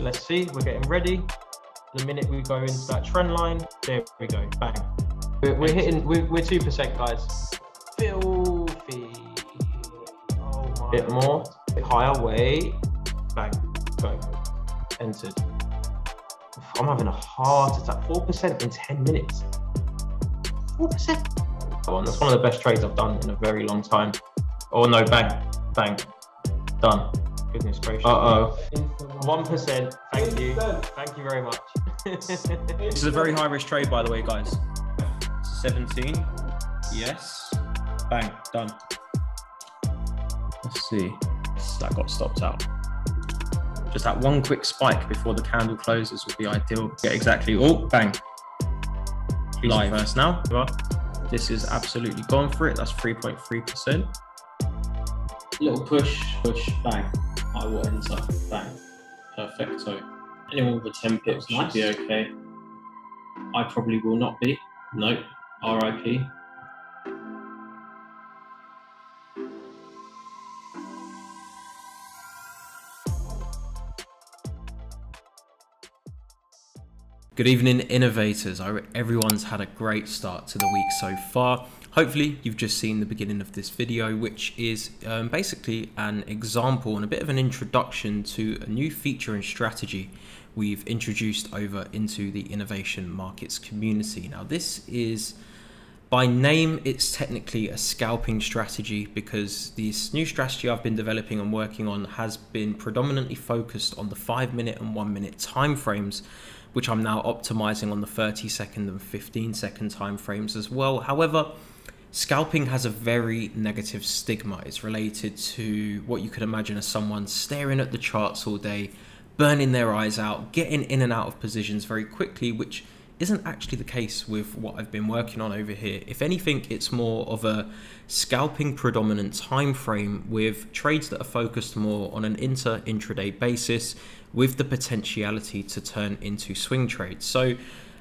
So let's see, we're getting ready. The minute we go into that trend line, there we go, bang. We're, we're hitting, we're, we're 2% guys. Filthy. Oh my. Bit more, bit higher, wait. Bang, go. Entered. I'm having a heart attack. 4% in 10 minutes. 4%. That's one of the best trades I've done in a very long time. Oh no, bang, bang. Done. Goodness gracious. Uh oh. 1%. Thank you. Thank you very much. this is a very high risk trade, by the way, guys. 17. Yes. Bang. Done. Let's see. That got stopped out. Just that one quick spike before the candle closes would be ideal. Yeah, exactly. Oh, bang. Live first now. This is absolutely gone for it. That's 3.3%. Little push, push, bang. I will enter, bang. Perfecto. Anyone with a 10 pips should nice. be okay. I probably will not be. Nope. RIP. Good evening, innovators. I hope everyone's had a great start to the week so far. Hopefully, you've just seen the beginning of this video, which is um, basically an example and a bit of an introduction to a new feature and strategy we've introduced over into the innovation markets community. Now, this is by name, it's technically a scalping strategy because this new strategy I've been developing and working on has been predominantly focused on the five minute and one minute time frames which I'm now optimizing on the 30 second and 15 second time frames as well. However, scalping has a very negative stigma. It's related to what you could imagine as someone staring at the charts all day, burning their eyes out, getting in and out of positions very quickly, which isn't actually the case with what I've been working on over here. If anything, it's more of a scalping predominant time frame with trades that are focused more on an inter intraday basis with the potentiality to turn into swing trades. So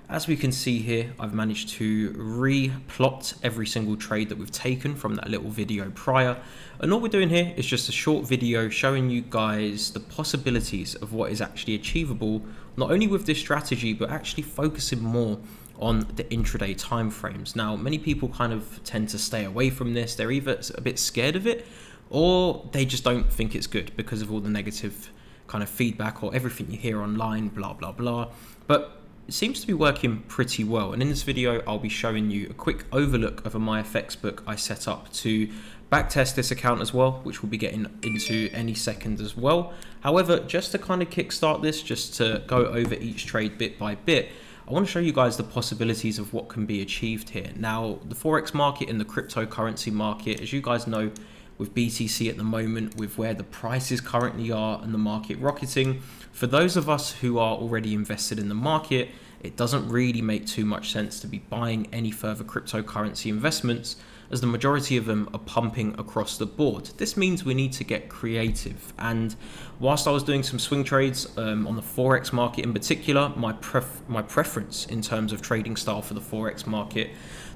as we can see here, I've managed to re-plot every single trade that we've taken from that little video prior. And all we're doing here is just a short video showing you guys the possibilities of what is actually achievable, not only with this strategy, but actually focusing more on the intraday timeframes. Now, many people kind of tend to stay away from this. They're either a bit scared of it or they just don't think it's good because of all the negative kind of feedback or everything you hear online, blah, blah, blah. But it seems to be working pretty well. And in this video, I'll be showing you a quick overlook of a MyFXBook I set up to backtest this account as well, which we'll be getting into any second as well. However, just to kind of kickstart this, just to go over each trade bit by bit, I want to show you guys the possibilities of what can be achieved here. Now, the Forex market and the cryptocurrency market, as you guys know, with BTC at the moment, with where the prices currently are and the market rocketing. For those of us who are already invested in the market, it doesn't really make too much sense to be buying any further cryptocurrency investments as the majority of them are pumping across the board. This means we need to get creative. And whilst I was doing some swing trades um, on the Forex market in particular, my, pref my preference in terms of trading style for the Forex market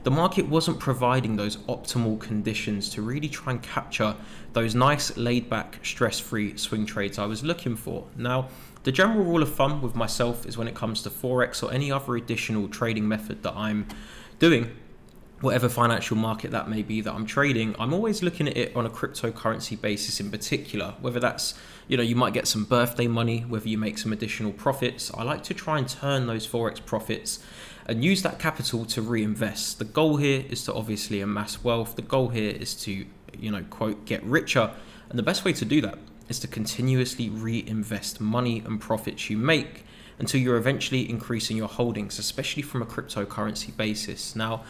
the market wasn't providing those optimal conditions to really try and capture those nice laid back stress free swing trades I was looking for. Now the general rule of thumb with myself is when it comes to Forex or any other additional trading method that I'm doing whatever financial market that may be that I'm trading, I'm always looking at it on a cryptocurrency basis in particular. Whether that's, you know, you might get some birthday money, whether you make some additional profits. I like to try and turn those Forex profits and use that capital to reinvest. The goal here is to obviously amass wealth. The goal here is to, you know, quote, get richer. And the best way to do that is to continuously reinvest money and profits you make until you're eventually increasing your holdings, especially from a cryptocurrency basis. Now,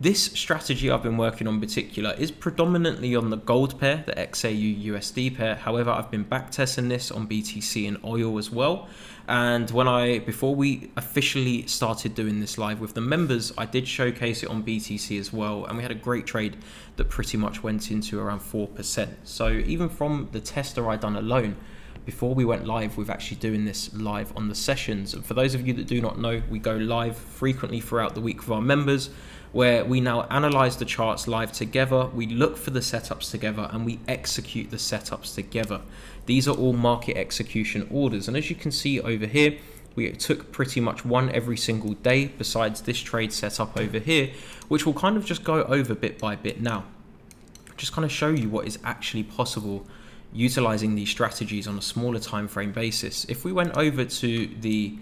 this strategy I've been working on in particular is predominantly on the gold pair, the XAU USD pair. However, I've been backtesting this on BTC and oil as well. And when I, before we officially started doing this live with the members, I did showcase it on BTC as well. And we had a great trade that pretty much went into around 4%. So even from the tester I done alone, before we went live with actually doing this live on the sessions. And for those of you that do not know, we go live frequently throughout the week with our members where we now analyze the charts live together, we look for the setups together, and we execute the setups together. These are all market execution orders. And as you can see over here, we took pretty much one every single day besides this trade setup over here, which we'll kind of just go over bit by bit now. Just kind of show you what is actually possible utilizing these strategies on a smaller time frame basis. If we went over to the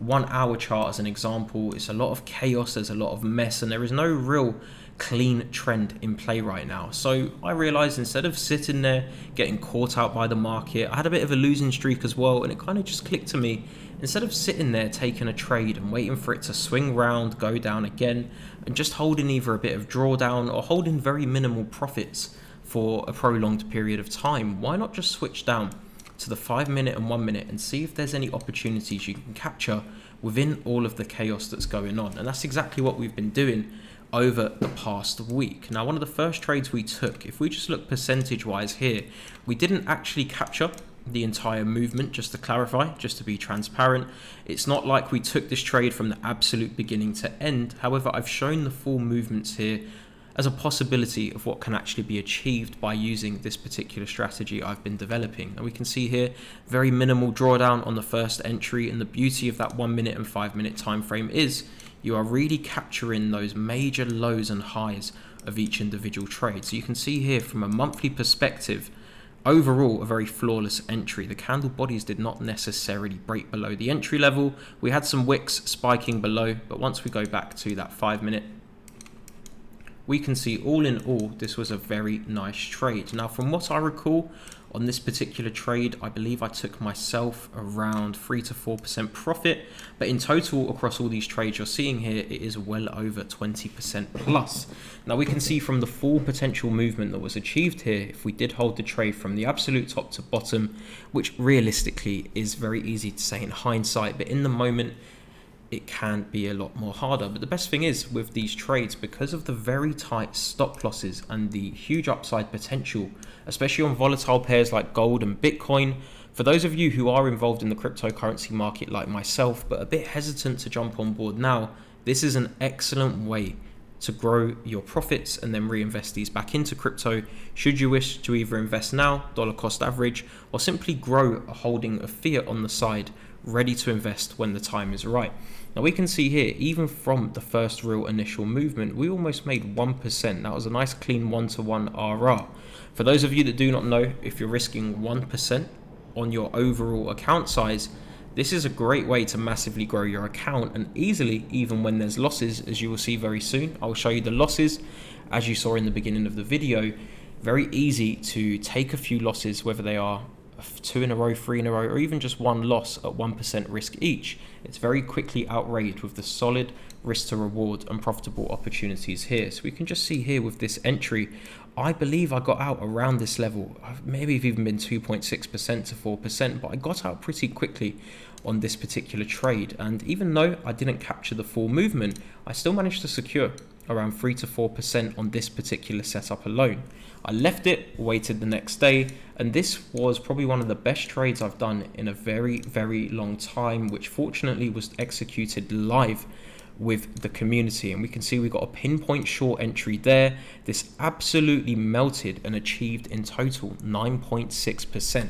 one hour chart as an example, it's a lot of chaos, there's a lot of mess, and there is no real clean trend in play right now. So I realized instead of sitting there getting caught out by the market, I had a bit of a losing streak as well, and it kind of just clicked to me. Instead of sitting there taking a trade and waiting for it to swing round, go down again, and just holding either a bit of drawdown or holding very minimal profits for a prolonged period of time, why not just switch down to the five minute and one minute and see if there's any opportunities you can capture within all of the chaos that's going on. And that's exactly what we've been doing over the past week. Now, one of the first trades we took, if we just look percentage wise here, we didn't actually capture the entire movement, just to clarify, just to be transparent. It's not like we took this trade from the absolute beginning to end. However, I've shown the full movements here as a possibility of what can actually be achieved by using this particular strategy I've been developing. And we can see here very minimal drawdown on the first entry and the beauty of that one minute and five minute time frame is you are really capturing those major lows and highs of each individual trade. So you can see here from a monthly perspective, overall a very flawless entry. The candle bodies did not necessarily break below the entry level. We had some wicks spiking below, but once we go back to that five minute we can see all in all, this was a very nice trade. Now, from what I recall on this particular trade, I believe I took myself around 3 to 4% profit. But in total, across all these trades you're seeing here, it is well over 20% plus. Now, we can see from the full potential movement that was achieved here, if we did hold the trade from the absolute top to bottom, which realistically is very easy to say in hindsight, but in the moment, it can be a lot more harder. But the best thing is with these trades, because of the very tight stop losses and the huge upside potential, especially on volatile pairs like gold and Bitcoin, for those of you who are involved in the cryptocurrency market like myself, but a bit hesitant to jump on board now, this is an excellent way to grow your profits and then reinvest these back into crypto should you wish to either invest now, dollar cost average, or simply grow a holding of fiat on the side ready to invest when the time is right. Now we can see here, even from the first real initial movement, we almost made 1%. That was a nice clean one-to-one -one RR. For those of you that do not know, if you're risking 1% on your overall account size, this is a great way to massively grow your account and easily, even when there's losses, as you will see very soon, I'll show you the losses, as you saw in the beginning of the video, very easy to take a few losses, whether they are two in a row, three in a row, or even just one loss at 1% risk each, it's very quickly outraged with the solid risk to reward and profitable opportunities here. So we can just see here with this entry, I believe I got out around this level. Uh, maybe it's even been 2.6% to 4%, but I got out pretty quickly on this particular trade. And even though I didn't capture the full movement, I still managed to secure around 3 to 4% on this particular setup alone. I left it, waited the next day, and this was probably one of the best trades I've done in a very, very long time, which fortunately was executed live with the community. And we can see we got a pinpoint short entry there. This absolutely melted and achieved in total 9.6%.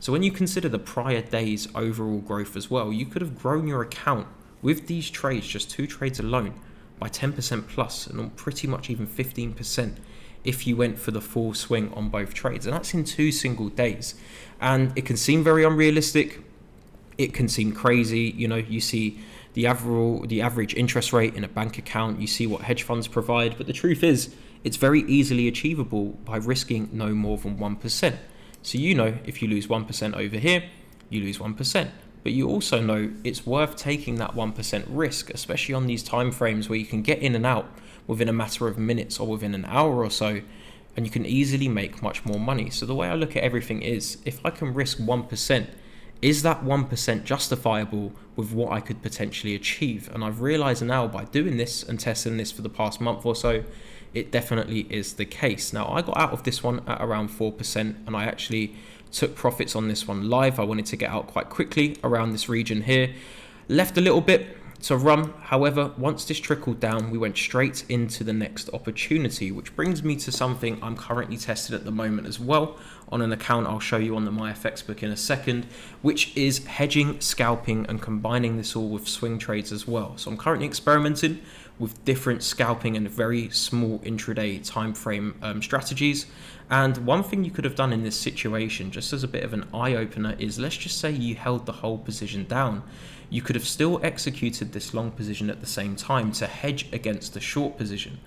So when you consider the prior day's overall growth as well, you could have grown your account with these trades, just two trades alone, by 10% plus and on pretty much even 15% if you went for the full swing on both trades. And that's in two single days. And it can seem very unrealistic. It can seem crazy. You know, you see the average, the average interest rate in a bank account, you see what hedge funds provide. But the truth is, it's very easily achievable by risking no more than 1%. So you know if you lose 1% over here, you lose 1% but you also know it's worth taking that 1% risk, especially on these time frames where you can get in and out within a matter of minutes or within an hour or so, and you can easily make much more money. So the way I look at everything is if I can risk 1%, is that 1% justifiable with what I could potentially achieve? And I've realized now by doing this and testing this for the past month or so, it definitely is the case. Now, I got out of this one at around 4%, and I actually took profits on this one live. I wanted to get out quite quickly around this region here. Left a little bit, to run. However, once this trickled down, we went straight into the next opportunity, which brings me to something I'm currently testing at the moment as well on an account I'll show you on the MyFXBook in a second, which is hedging, scalping, and combining this all with swing trades as well. So I'm currently experimenting with different scalping and very small intraday time frame um, strategies. And one thing you could have done in this situation, just as a bit of an eye opener, is let's just say you held the whole position down you could have still executed this long position at the same time to hedge against the short position.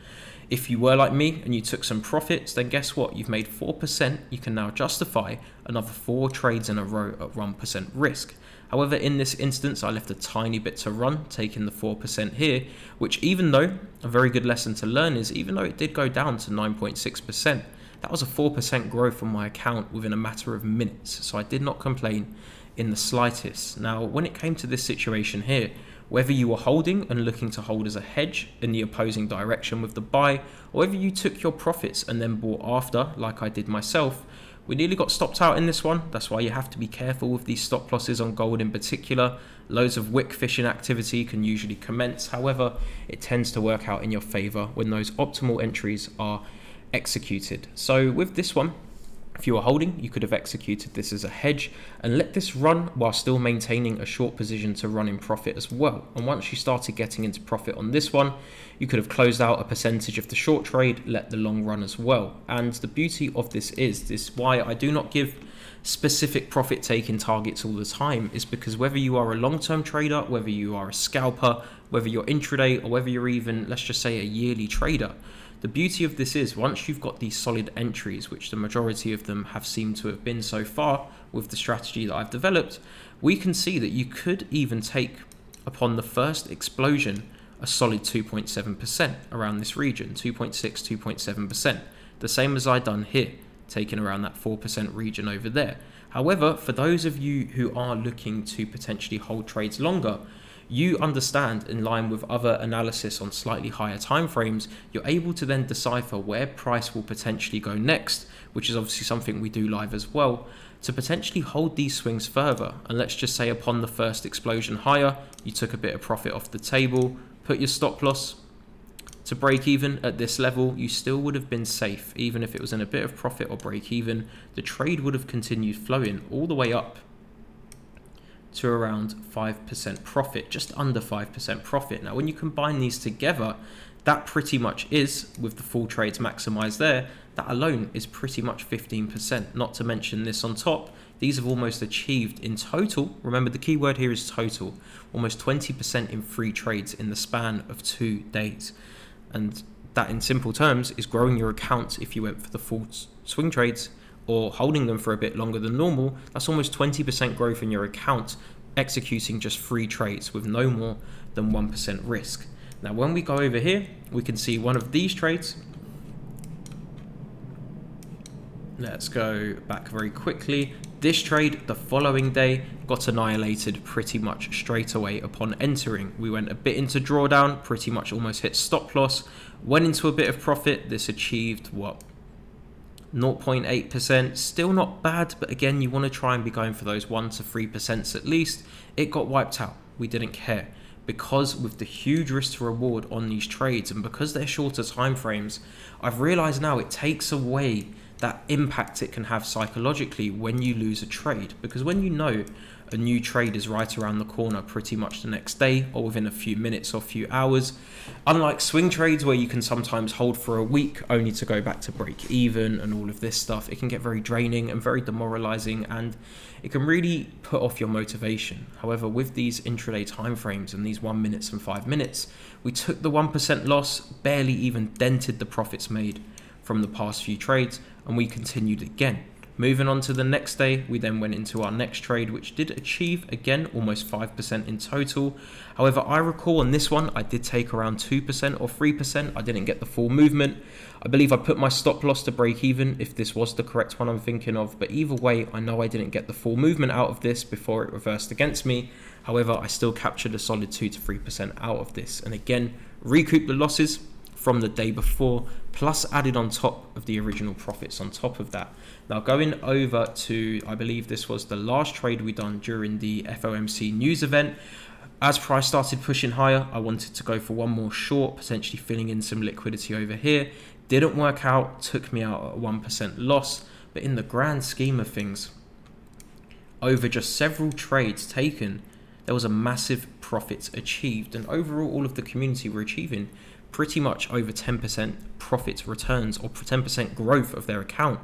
If you were like me and you took some profits, then guess what? You've made 4%. You can now justify another four trades in a row at 1% risk. However, in this instance, I left a tiny bit to run, taking the 4% here, which even though a very good lesson to learn is even though it did go down to 9.6%, that was a 4% growth on my account within a matter of minutes. So I did not complain in the slightest. Now, when it came to this situation here, whether you were holding and looking to hold as a hedge in the opposing direction with the buy, or whether you took your profits and then bought after, like I did myself, we nearly got stopped out in this one. That's why you have to be careful with these stop losses on gold in particular. Loads of wick fishing activity can usually commence. However, it tends to work out in your favor when those optimal entries are executed. So with this one, if you were holding, you could have executed this as a hedge and let this run while still maintaining a short position to run in profit as well. And once you started getting into profit on this one, you could have closed out a percentage of the short trade, let the long run as well. And the beauty of this is, this is why I do not give specific profit taking targets all the time is because whether you are a long-term trader, whether you are a scalper, whether you're intraday or whether you're even, let's just say a yearly trader, the beauty of this is once you've got these solid entries, which the majority of them have seemed to have been so far with the strategy that I've developed, we can see that you could even take upon the first explosion a solid 2.7% around this region, 2.6, 2.7%, the same as I done here, taking around that 4% region over there. However, for those of you who are looking to potentially hold trades longer, you understand in line with other analysis on slightly higher time frames, you're able to then decipher where price will potentially go next, which is obviously something we do live as well, to potentially hold these swings further. And let's just say upon the first explosion higher, you took a bit of profit off the table, put your stop loss to break even at this level, you still would have been safe. Even if it was in a bit of profit or break even, the trade would have continued flowing all the way up to around 5% profit, just under 5% profit. Now, when you combine these together, that pretty much is, with the full trades maximized there, that alone is pretty much 15%. Not to mention this on top, these have almost achieved in total, remember the key word here is total, almost 20% in free trades in the span of two days. And that in simple terms is growing your account if you went for the full swing trades or holding them for a bit longer than normal, that's almost 20% growth in your account executing just free trades with no more than 1% risk. Now, when we go over here, we can see one of these trades. Let's go back very quickly. This trade, the following day, got annihilated pretty much straight away upon entering. We went a bit into drawdown, pretty much almost hit stop loss, went into a bit of profit. This achieved, what, 0.8%, still not bad, but again, you want to try and be going for those 1 to 3% at least. It got wiped out. We didn't care. Because with the huge risk to reward on these trades and because they're shorter time frames, I've realized now it takes away that impact it can have psychologically when you lose a trade. Because when you know a new trade is right around the corner pretty much the next day or within a few minutes or a few hours. Unlike swing trades where you can sometimes hold for a week only to go back to break even and all of this stuff, it can get very draining and very demoralizing and it can really put off your motivation. However, with these intraday timeframes and these one minutes and five minutes, we took the 1% loss, barely even dented the profits made from the past few trades, and we continued again. Moving on to the next day, we then went into our next trade, which did achieve again almost 5% in total. However, I recall on this one, I did take around 2% or 3%. I didn't get the full movement. I believe I put my stop loss to break even if this was the correct one I'm thinking of. But either way, I know I didn't get the full movement out of this before it reversed against me. However, I still captured a solid 2 to 3% out of this. And again, recoup the losses from the day before, plus added on top of the original profits on top of that. Now going over to, I believe this was the last trade we done during the FOMC news event. As price started pushing higher, I wanted to go for one more short, potentially filling in some liquidity over here. Didn't work out, took me out at a 1% loss, but in the grand scheme of things, over just several trades taken, there was a massive profit achieved. And overall, all of the community were achieving pretty much over 10% profit returns or 10% growth of their account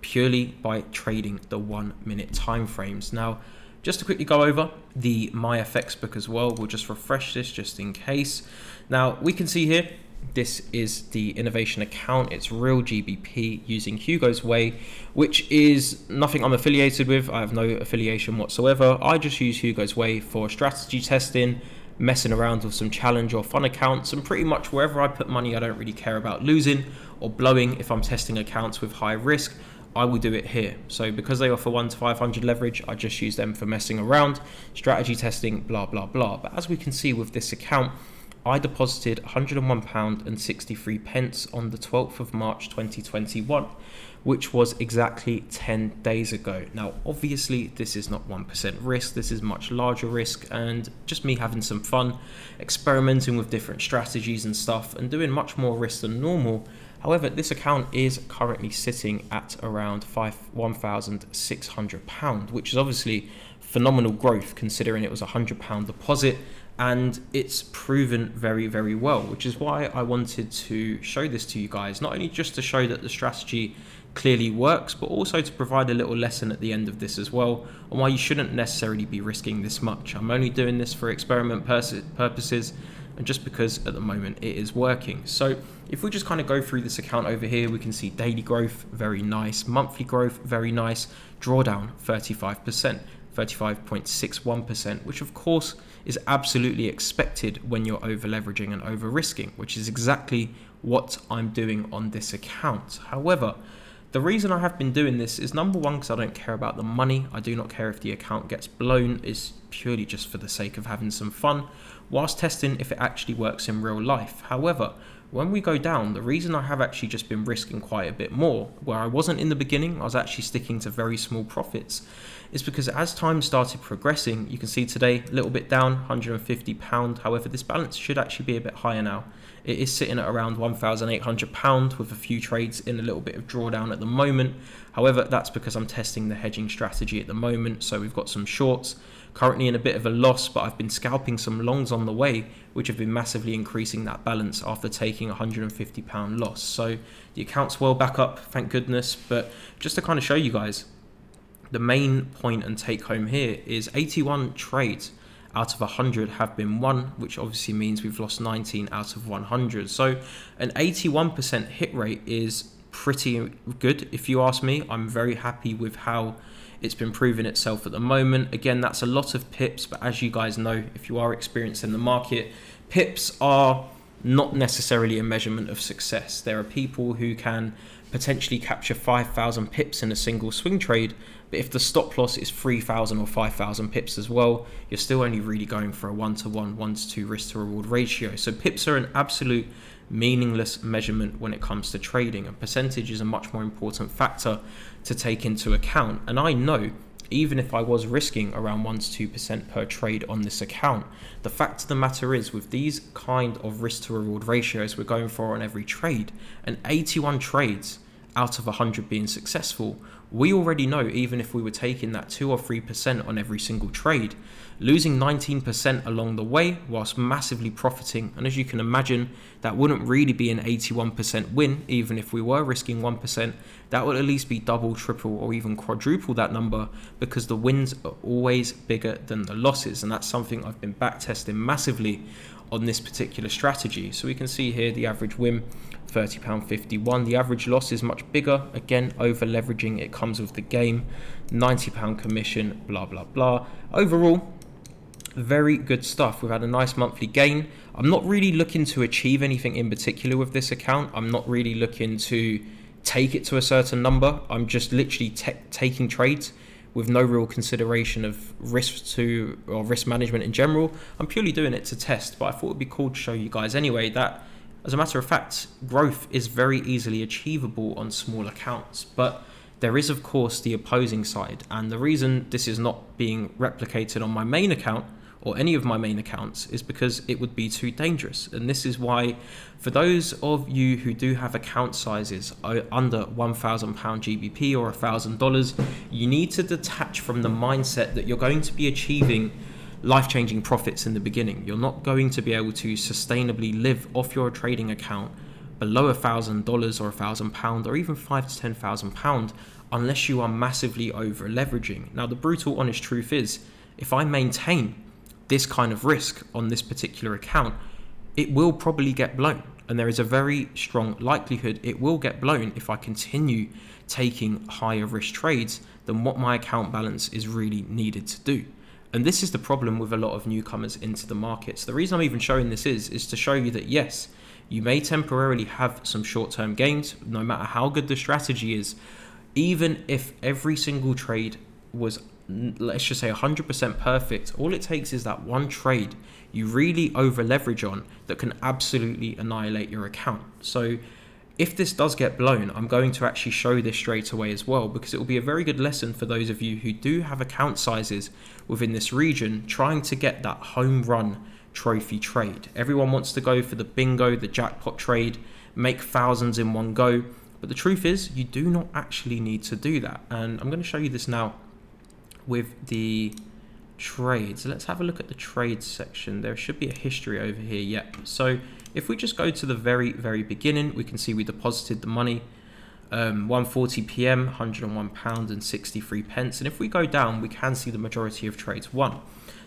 purely by trading the one minute time frames. Now, just to quickly go over the MyFXBook as well, we'll just refresh this just in case. Now, we can see here this is the innovation account. It's real GBP using Hugo's Way, which is nothing I'm affiliated with. I have no affiliation whatsoever. I just use Hugo's Way for strategy testing, messing around with some challenge or fun accounts, and pretty much wherever I put money, I don't really care about losing or blowing if I'm testing accounts with high risk. I will do it here. So because they offer 1 to 500 leverage, I just use them for messing around, strategy testing, blah, blah, blah. But as we can see with this account, I deposited £101 and 63 pence on the 12th of March 2021, which was exactly 10 days ago. Now, obviously, this is not 1% risk, this is much larger risk, and just me having some fun, experimenting with different strategies and stuff, and doing much more risk than normal. However, this account is currently sitting at around £1,600, which is obviously phenomenal growth considering it was a £100 deposit and it's proven very very well which is why I wanted to show this to you guys not only just to show that the strategy clearly works but also to provide a little lesson at the end of this as well on why you shouldn't necessarily be risking this much. I'm only doing this for experiment purposes and just because at the moment it is working. So if we just kind of go through this account over here we can see daily growth very nice. Monthly growth very nice. Drawdown 35% 35.61%, which of course is absolutely expected when you're over leveraging and over risking, which is exactly what I'm doing on this account. However, the reason I have been doing this is number one, because I don't care about the money. I do not care if the account gets blown. It's purely just for the sake of having some fun, whilst testing if it actually works in real life. However, when we go down, the reason I have actually just been risking quite a bit more, where I wasn't in the beginning, I was actually sticking to very small profits, is because as time started progressing, you can see today a little bit down, £150. However, this balance should actually be a bit higher now. It is sitting at around £1,800 with a few trades in a little bit of drawdown at the moment. However, that's because I'm testing the hedging strategy at the moment. So we've got some shorts currently in a bit of a loss, but I've been scalping some longs on the way, which have been massively increasing that balance after taking a £150 loss. So the account's well back up, thank goodness. But just to kind of show you guys, the main point and take home here is 81 trades out of 100 have been won, which obviously means we've lost 19 out of 100. So an 81% hit rate is pretty good if you ask me. I'm very happy with how it's been proving itself at the moment. Again, that's a lot of pips, but as you guys know, if you are experienced in the market, pips are not necessarily a measurement of success. There are people who can potentially capture 5,000 pips in a single swing trade, but if the stop loss is 3,000 or 5,000 pips as well, you're still only really going for a one to one, one to two risk to reward ratio. So pips are an absolute meaningless measurement when it comes to trading, and percentage is a much more important factor to take into account. And I know even if I was risking around 1 to 2% per trade on this account. The fact of the matter is, with these kind of risk to reward ratios we're going for on every trade, and 81 trades out of 100 being successful, we already know even if we were taking that 2 or 3% on every single trade, losing 19% along the way whilst massively profiting. And as you can imagine, that wouldn't really be an 81% win, even if we were risking 1%. That would at least be double, triple, or even quadruple that number because the wins are always bigger than the losses. And that's something I've been backtesting massively on this particular strategy. So we can see here the average win £30.51. The average loss is much bigger. Again, over leveraging, it comes with the game. £90 commission, blah, blah, blah. Overall, very good stuff. We've had a nice monthly gain. I'm not really looking to achieve anything in particular with this account. I'm not really looking to take it to a certain number. I'm just literally taking trades with no real consideration of risk to or risk management in general. I'm purely doing it to test, but I thought it'd be cool to show you guys anyway that as a matter of fact, growth is very easily achievable on small accounts, but there is of course the opposing side. And the reason this is not being replicated on my main account or any of my main accounts is because it would be too dangerous. And this is why, for those of you who do have account sizes under £1,000 GBP or $1,000, you need to detach from the mindset that you're going to be achieving life changing profits in the beginning. You're not going to be able to sustainably live off your trading account below a thousand dollars or a thousand pound or even five to ten thousand pound unless you are massively over leveraging. Now, the brutal honest truth is if I maintain this kind of risk on this particular account, it will probably get blown. And there is a very strong likelihood it will get blown if I continue taking higher risk trades than what my account balance is really needed to do. And this is the problem with a lot of newcomers into the markets. The reason I'm even showing this is is to show you that yes, you may temporarily have some short-term gains no matter how good the strategy is. Even if every single trade was let's just say 100% perfect, all it takes is that one trade you really over leverage on that can absolutely annihilate your account. So if this does get blown, I'm going to actually show this straight away as well because it will be a very good lesson for those of you who do have account sizes within this region trying to get that home run trophy trade. Everyone wants to go for the bingo, the jackpot trade, make thousands in one go. But the truth is, you do not actually need to do that. And I'm going to show you this now with the trades. Let's have a look at the trades section. There should be a history over here. Yep. So if we just go to the very, very beginning, we can see we deposited the money. Um, 1:40 p.m. 101 pounds and 63 pence. And if we go down, we can see the majority of trades won.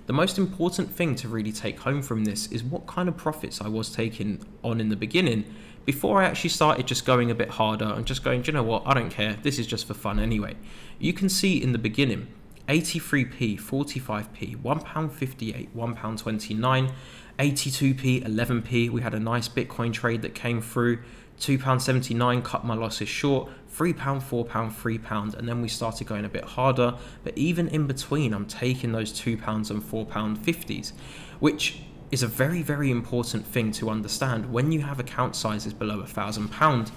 The most important thing to really take home from this is what kind of profits I was taking on in the beginning before I actually started just going a bit harder and just going, you know what, I don't care, this is just for fun anyway. You can see in the beginning 83p, 45p, £1.58, £1.29, 82p, 11p. We had a nice Bitcoin trade that came through. £2.79, cut my losses short. £3, £4, £3, and then we started going a bit harder. But even in between, I'm taking those £2 and £4 50s, which is a very, very important thing to understand. When you have account sizes below a £1,000,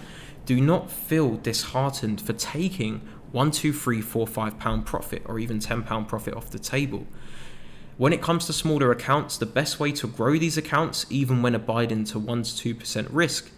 do not feel disheartened for taking one, two, three, four, five pound profit or even 10 pound profit off the table. When it comes to smaller accounts, the best way to grow these accounts, even when abiding to 1 to 2% risk,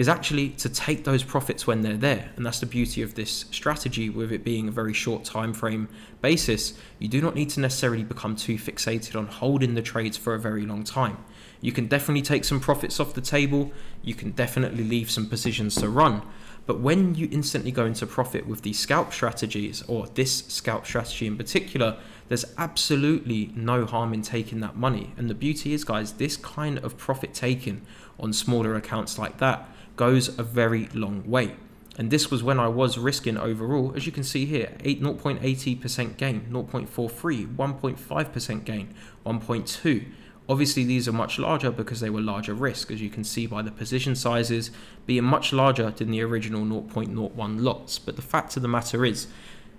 is actually to take those profits when they're there. And that's the beauty of this strategy, with it being a very short time frame basis. You do not need to necessarily become too fixated on holding the trades for a very long time. You can definitely take some profits off the table, you can definitely leave some positions to run. But when you instantly go into profit with these scalp strategies, or this scalp strategy in particular, there's absolutely no harm in taking that money. And the beauty is, guys, this kind of profit taking on smaller accounts like that goes a very long way. And this was when I was risking overall, as you can see here, 8, 0.80% gain, 0.43, 1.5% gain, 1.2. Obviously, these are much larger because they were larger risk, as you can see by the position sizes being much larger than the original 0.01 lots. But the fact of the matter is,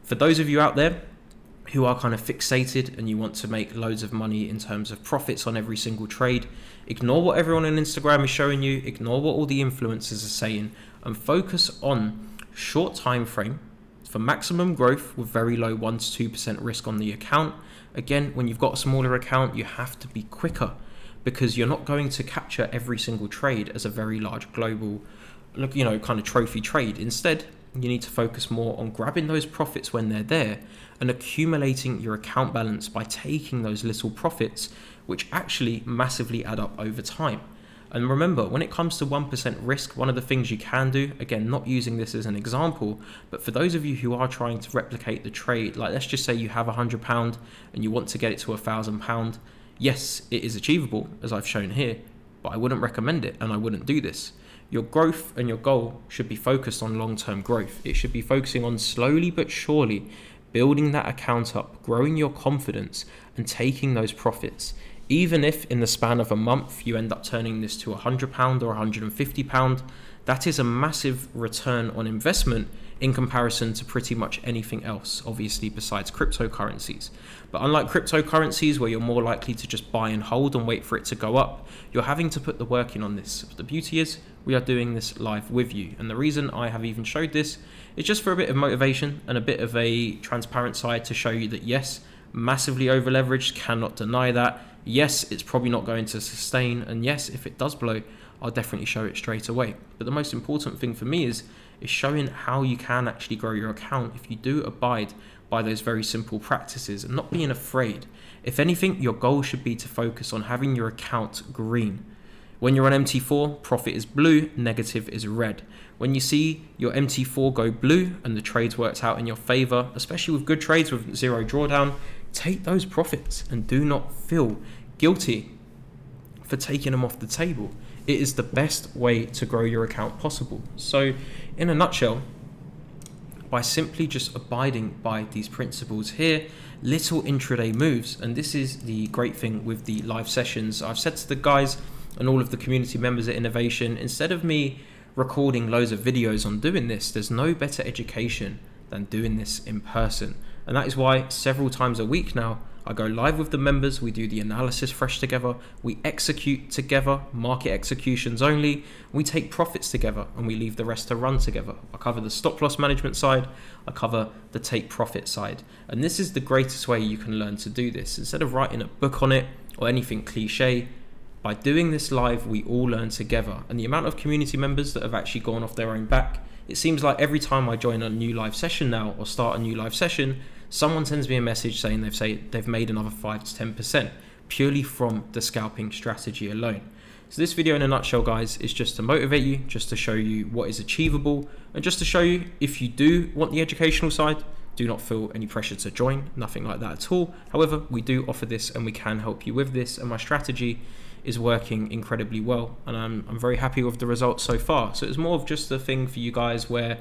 for those of you out there who are kind of fixated and you want to make loads of money in terms of profits on every single trade, ignore what everyone on Instagram is showing you, ignore what all the influencers are saying, and focus on short time frame for maximum growth with very low 1 to 2% risk on the account Again, when you've got a smaller account, you have to be quicker because you're not going to capture every single trade as a very large global, look, you know, kind of trophy trade. Instead, you need to focus more on grabbing those profits when they're there and accumulating your account balance by taking those little profits, which actually massively add up over time. And remember, when it comes to 1% risk, one of the things you can do, again, not using this as an example, but for those of you who are trying to replicate the trade, like let's just say you have a £100 and you want to get it to a £1,000, yes, it is achievable, as I've shown here, but I wouldn't recommend it and I wouldn't do this. Your growth and your goal should be focused on long term growth. It should be focusing on slowly but surely building that account up, growing your confidence, and taking those profits. Even if in the span of a month you end up turning this to a £100 or £150, that is a massive return on investment in comparison to pretty much anything else, obviously, besides cryptocurrencies. But unlike cryptocurrencies, where you're more likely to just buy and hold and wait for it to go up, you're having to put the work in on this. The beauty is, we are doing this live with you. And the reason I have even showed this is just for a bit of motivation and a bit of a transparent side to show you that yes, massively over leveraged, cannot deny that Yes, it's probably not going to sustain, and yes, if it does blow, I'll definitely show it straight away. But the most important thing for me is is showing how you can actually grow your account if you do abide by those very simple practices and not being afraid. If anything, your goal should be to focus on having your account green. When you're on MT4, profit is blue, negative is red. When you see your MT4 go blue and the trades worked out in your favor, especially with good trades with zero drawdown, take those profits and do not feel guilty for taking them off the table. It is the best way to grow your account possible. So, in a nutshell, by simply just abiding by these principles here, little intraday moves, and this is the great thing with the live sessions. I've said to the guys and all of the community members at Innovation, instead of me recording loads of videos on doing this, there's no better education than doing this in person. And that is why several times a week now, I go live with the members, we do the analysis fresh together, we execute together, market executions only, we take profits together and we leave the rest to run together. I cover the stop loss management side, I cover the take profit side. And this is the greatest way you can learn to do this. Instead of writing a book on it or anything cliche, by doing this live, we all learn together. And the amount of community members that have actually gone off their own back, it seems like every time I join a new live session now or start a new live session, someone sends me a message saying they've say they've made another 5 to 10% purely from the scalping strategy alone. So this video in a nutshell guys is just to motivate you, just to show you what is achievable and just to show you if you do want the educational side, do not feel any pressure to join, nothing like that at all. However, we do offer this and we can help you with this and my strategy is working incredibly well and I'm, I'm very happy with the results so far. So it's more of just a thing for you guys where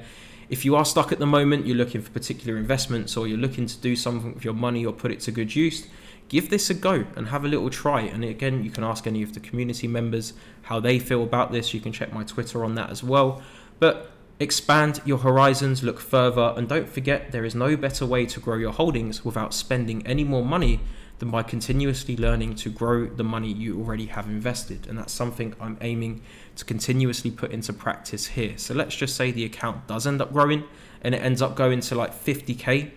if you are stuck at the moment, you're looking for particular investments or you're looking to do something with your money or put it to good use, give this a go and have a little try. And again, you can ask any of the community members how they feel about this. You can check my Twitter on that as well. But expand your horizons, look further, and don't forget there is no better way to grow your holdings without spending any more money than by continuously learning to grow the money you already have invested. And that's something I'm aiming to continuously put into practice here. So let's just say the account does end up growing and it ends up going to like 50K.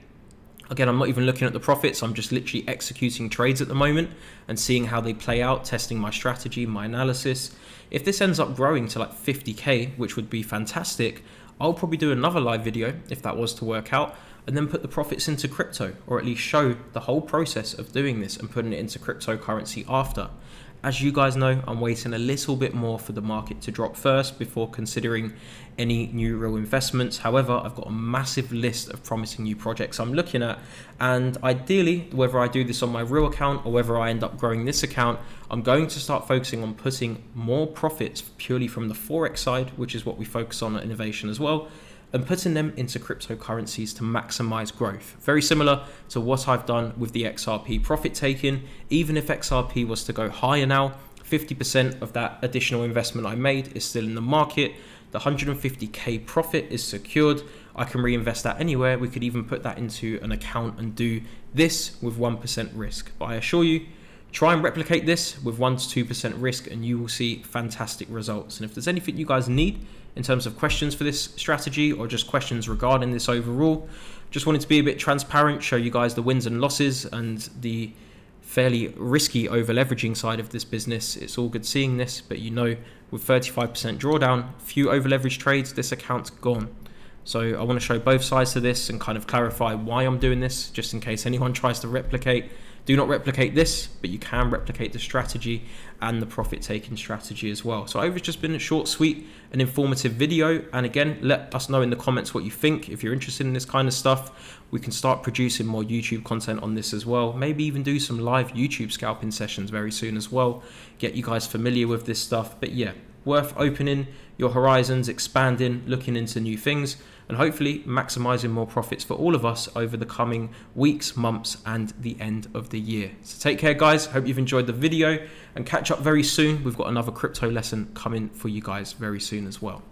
Again, I'm not even looking at the profits. I'm just literally executing trades at the moment and seeing how they play out, testing my strategy, my analysis. If this ends up growing to like 50K, which would be fantastic, I'll probably do another live video if that was to work out and then put the profits into crypto or at least show the whole process of doing this and putting it into cryptocurrency after. As you guys know, I'm waiting a little bit more for the market to drop first before considering any new real investments. However, I've got a massive list of promising new projects I'm looking at. And ideally, whether I do this on my real account or whether I end up growing this account, I'm going to start focusing on putting more profits purely from the Forex side, which is what we focus on at innovation as well and putting them into cryptocurrencies to maximize growth. Very similar to what I've done with the XRP profit taking. Even if XRP was to go higher now, 50% of that additional investment I made is still in the market. The 150k profit is secured. I can reinvest that anywhere. We could even put that into an account and do this with 1% risk. But I assure you, try and replicate this with 1 to 2% risk and you will see fantastic results. And if there's anything you guys need, in terms of questions for this strategy or just questions regarding this overall. Just wanted to be a bit transparent, show you guys the wins and losses and the fairly risky over leveraging side of this business. It's all good seeing this, but you know, with 35% drawdown, few over leveraged trades, this account's gone. So I want to show both sides to this and kind of clarify why I'm doing this, just in case anyone tries to replicate do not replicate this, but you can replicate the strategy and the profit taking strategy as well. So I hope it's just been a short, sweet, and informative video. And again, let us know in the comments what you think. If you're interested in this kind of stuff, we can start producing more YouTube content on this as well. Maybe even do some live YouTube scalping sessions very soon as well. Get you guys familiar with this stuff. But yeah, worth opening your horizons, expanding, looking into new things, and hopefully maximizing more profits for all of us over the coming weeks, months, and the end of the year. So take care, guys. Hope you've enjoyed the video and catch up very soon. We've got another crypto lesson coming for you guys very soon as well.